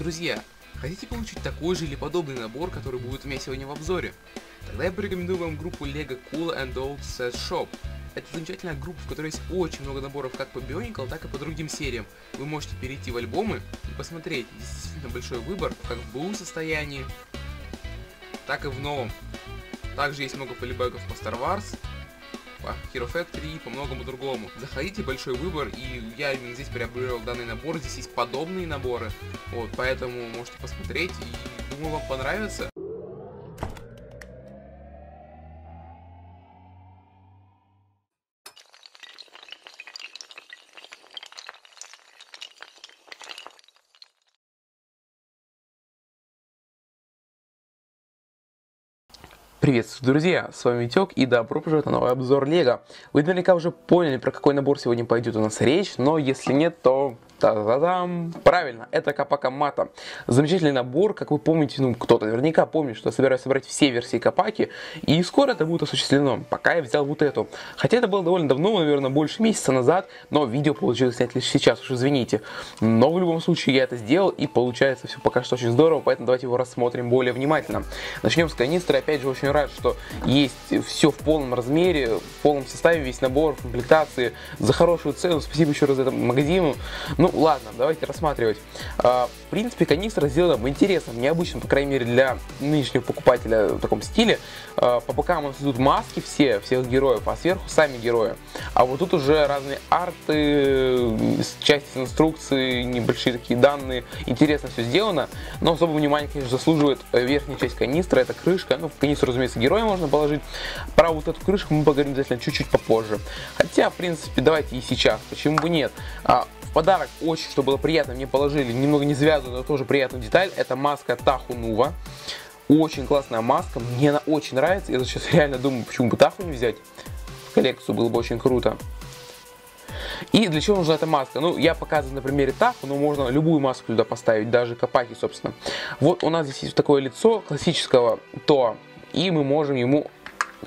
Друзья, хотите получить такой же или подобный набор, который будет у меня сегодня в обзоре? Тогда я порекомендую вам группу LEGO Cool and Old Set Shop. Это замечательная группа, в которой есть очень много наборов как по Bionicle, так и по другим сериям. Вы можете перейти в альбомы и посмотреть. Действительно большой выбор, как в БУ состоянии, так и в новом. Также есть много полибэгов по Star Wars, по Hero Factory и по многому другому. Заходите, большой выбор, и я именно здесь приобрел данный набор, здесь есть подобные наборы, вот, поэтому можете посмотреть, и думаю, вам понравится. Приветствую, друзья! С вами Витек и добро пожаловать на новый обзор Лего. Вы наверняка уже поняли, про какой набор сегодня пойдет у нас речь, но если нет, то Та-да-дам! Правильно, это Капака Мата. Замечательный набор, как вы помните, ну кто-то наверняка помнит, что я собираюсь собрать все версии Капаки, и скоро это будет осуществлено. Пока я взял вот эту. Хотя это было довольно давно, наверное, больше месяца назад, но видео получилось снять лишь сейчас, уж извините. Но в любом случае я это сделал, и получается все пока что очень здорово, поэтому давайте его рассмотрим более внимательно. Начнем с канистры. Опять же, очень рад, что есть все в полном размере, в полном составе, весь набор, комплектации, за хорошую цену. Спасибо еще раз этому магазину. Ну, ладно, давайте рассматривать. А, в принципе, канистра сделана в интересном, необычном, по крайней мере, для нынешнего покупателя в таком стиле. А, по бокам у нас идут маски все, всех героев, а сверху сами герои. А вот тут уже разные арты, части инструкции, небольшие такие данные. Интересно все сделано, но особое внимание, конечно, заслуживает верхняя часть канистры, это крышка. Ну, в канистру, разумеется, героя можно положить. Про вот эту крышку мы поговорим обязательно чуть-чуть попозже. Хотя, в принципе, давайте и сейчас, почему бы нет. Подарок очень, что было приятно, мне положили немного не связанную, но тоже приятную деталь. Это маска Таху Нува. Очень классная маска, мне она очень нравится. Я сейчас реально думаю, почему бы Таху не взять в коллекцию, было бы очень круто. И для чего нужна эта маска? Ну, я показываю на примере Таху, но можно любую маску туда поставить, даже Капаки, собственно. Вот у нас здесь есть такое лицо классического То, и мы можем ему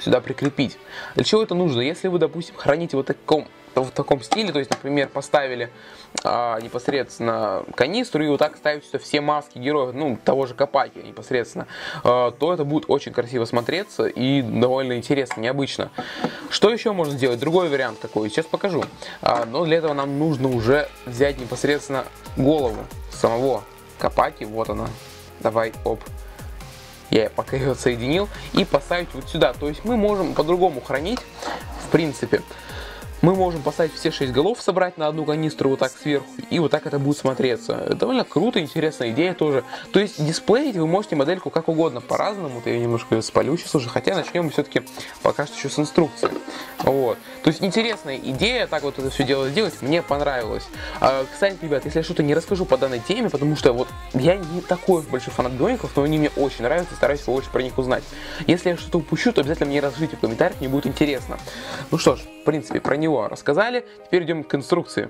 сюда прикрепить. Для чего это нужно? Если вы, допустим, храните вот таком в таком стиле, то есть, например, поставили а, непосредственно канистру и вот так ставить сюда все маски героев, ну, того же Капаки непосредственно, а, то это будет очень красиво смотреться и довольно интересно, необычно. Что еще можно сделать? Другой вариант какой, сейчас покажу. А, но для этого нам нужно уже взять непосредственно голову самого Капаки, вот она, давай, оп, я пока ее соединил, и поставить вот сюда. То есть мы можем по-другому хранить, в принципе мы можем поставить все 6 голов, собрать на одну канистру вот так сверху, и вот так это будет смотреться. Довольно круто, интересная идея тоже. То есть дисплеить вы можете модельку как угодно, по-разному. Вот я немножко спалю сейчас уже, хотя начнем мы все-таки пока что еще с инструкции. Вот. То есть интересная идея, так вот это все дело сделать, мне понравилось. А, кстати, ребят, если я что-то не расскажу по данной теме, потому что вот я не такой большой фанат Биоников, но они мне очень нравятся, стараюсь побольше про них узнать. Если я что-то упущу, то обязательно мне разжите в комментариях, мне будет интересно. Ну что ж, в принципе, про него рассказали. Теперь идем к инструкции.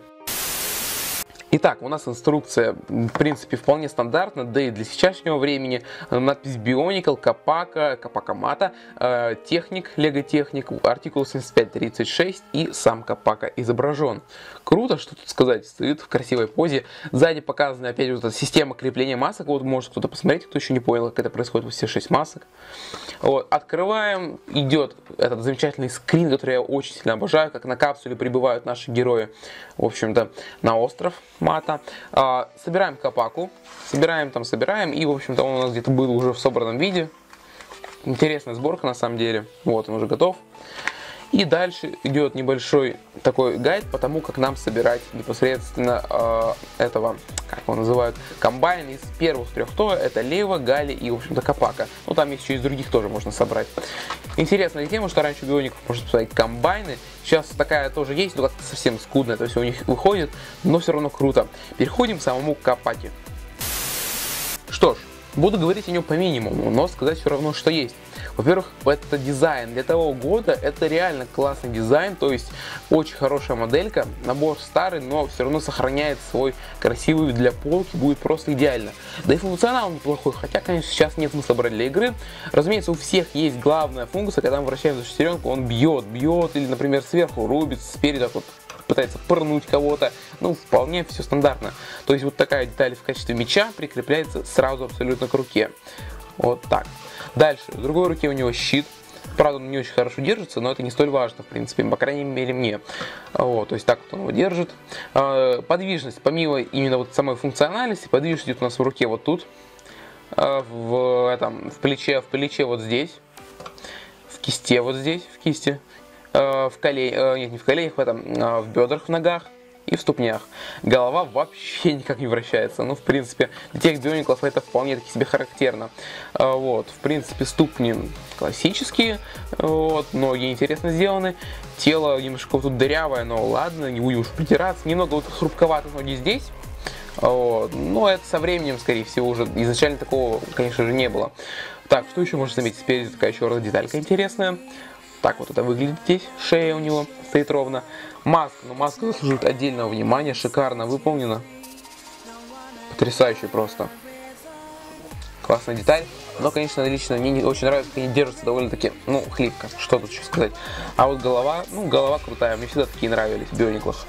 Итак, у нас инструкция, в принципе, вполне стандартна, да и для сейчасшнего времени. Надпись Bionicle, Капака, Капака Мата, э, Техник, Лего Техник, артикул 7536 и сам Капака изображен. Круто, что тут сказать, стоит в красивой позе. Сзади показана опять вот эта система крепления масок, вот может кто-то посмотреть, кто еще не понял, как это происходит, вот все 6 масок. Вот, открываем, идет этот замечательный скрин, который я очень сильно обожаю, как на капсуле прибывают наши герои, в общем-то, на остров мата. А, собираем капаку, собираем там, собираем, и, в общем-то, он у нас где-то был уже в собранном виде. Интересная сборка, на самом деле. Вот, он уже готов. И дальше идет небольшой такой гайд по тому, как нам собирать непосредственно э, этого, как его называют, комбайн из первых трех то это Лева, Гали и, в общем-то, Капака. Ну, там их еще из других тоже можно собрать. Интересная тема, что раньше у биоников можно поставить комбайны, сейчас такая тоже есть, но совсем скудная, то есть у них выходит, но все равно круто. Переходим к самому Капаке. Что ж, буду говорить о нем по минимуму, но сказать все равно, что есть. Во-первых, это дизайн. Для того года это реально классный дизайн, то есть очень хорошая моделька. Набор старый, но все равно сохраняет свой красивый вид для полки, будет просто идеально. Да и функционал неплохой, хотя, конечно, сейчас нет смысла брать для игры. Разумеется, у всех есть главная функция, когда мы вращаем за шестеренку, он бьет, бьет, или, например, сверху рубит, спереди так вот пытается пырнуть кого-то. Ну, вполне все стандартно. То есть вот такая деталь в качестве меча прикрепляется сразу абсолютно к руке. Вот так. Дальше, в другой руке у него щит. Правда, он не очень хорошо держится, но это не столь важно, в принципе, по крайней мере мне. Вот, то есть так вот он его держит. А, подвижность, помимо именно вот самой функциональности, подвижность идет у нас в руке вот тут, а, в, этом, в плече, в плече вот здесь, в кисте вот здесь, в кисти, в коленях, нет, не в коленях, в этом, в бедрах, в ногах, и в ступнях. Голова вообще никак не вращается. Ну, в принципе, для тех биониклов это вполне таки себе характерно. А, вот, в принципе, ступни классические, вот, ноги интересно сделаны. Тело немножко тут дырявое, но ладно, не будем уж притираться. Немного вот хрупковато ноги здесь. Вот. Но это со временем, скорее всего, уже изначально такого, конечно же, не было. Так, что еще можно заметить? Спереди такая еще раз деталька интересная. Так вот это выглядит здесь. Шея у него стоит ровно. Маска. Ну, маска заслуживает отдельного внимания. Шикарно выполнена. Потрясающе просто. Классная деталь. Но, конечно, лично мне не очень нравится, как они держатся довольно-таки, ну, хлипко. Что тут еще сказать. А вот голова, ну, голова крутая. Мне всегда такие нравились в биониклах.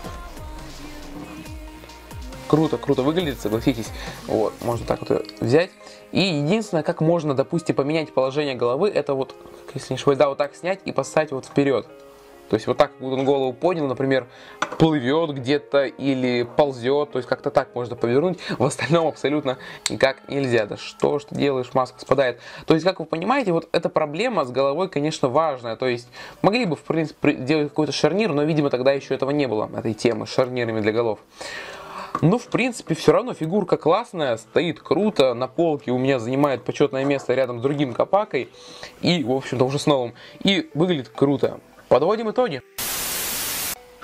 Круто, круто выглядит, согласитесь. Вот, можно так вот взять. И единственное, как можно, допустим, поменять положение головы, это вот если не ошибаюсь, да, вот так снять и поставить вот вперед. То есть вот так вот он голову поднял, например, плывет где-то или ползет, то есть как-то так можно повернуть, в остальном абсолютно никак нельзя. Да что ж ты делаешь, маска спадает. То есть, как вы понимаете, вот эта проблема с головой, конечно, важная. То есть могли бы, в принципе, делать какой-то шарнир, но, видимо, тогда еще этого не было, этой темы с шарнирами для голов. Ну, в принципе, все равно фигурка классная, стоит круто, на полке у меня занимает почетное место рядом с другим копакой и, в общем-то, уже с новым. И выглядит круто. Подводим итоги.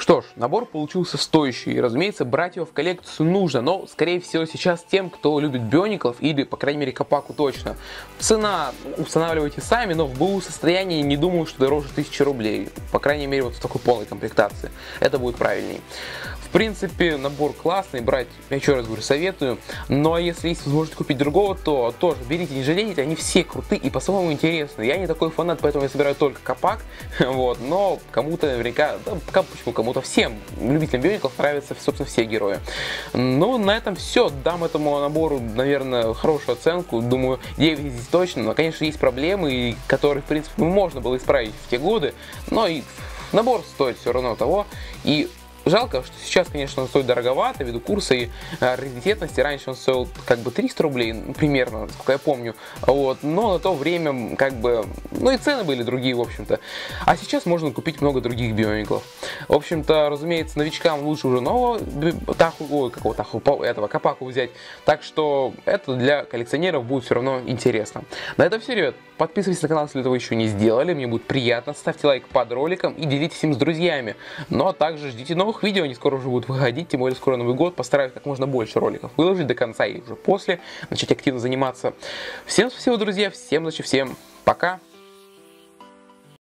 Что ж, набор получился стоящий, и, разумеется, брать его в коллекцию нужно, но, скорее всего, сейчас тем, кто любит биониклов, или, по крайней мере, Капаку точно. Цена устанавливайте сами, но в БУ состоянии не думаю, что дороже 1000 рублей, по крайней мере, вот в такой полной комплектации. Это будет правильней. В принципе, набор классный, брать, я еще раз говорю, советую. Но если есть возможность купить другого, то тоже берите, не жалейте, они все крутые и по-своему интересные. Я не такой фанат, поэтому я собираю только капак, вот, но кому-то наверняка, да, почему кому-то всем, любителям биоников нравятся, собственно, все герои. Ну, на этом все, дам этому набору, наверное, хорошую оценку, думаю, 9 здесь точно, но, конечно, есть проблемы, которые, в принципе, можно было исправить в те годы, но и набор стоит все равно того, и Жалко, что сейчас, конечно, он стоит дороговато, ввиду курса и э, раритетности. Раньше он стоил как бы 300 рублей, примерно, сколько я помню. Вот. Но на то время, как бы, ну и цены были другие, в общем-то. А сейчас можно купить много других биониклов. В общем-то, разумеется, новичкам лучше уже нового таху, ой, какого таху, этого капаку взять. Так что это для коллекционеров будет все равно интересно. На этом все, ребят. Подписывайтесь на канал, если этого еще не сделали. Мне будет приятно. Ставьте лайк под роликом и делитесь им с друзьями. Ну а также ждите новых видео. Они скоро уже будут выходить. Тем более скоро Новый год. Постараюсь как можно больше роликов выложить до конца и уже после. Начать активно заниматься. Всем спасибо, друзья. Всем удачи. Всем пока.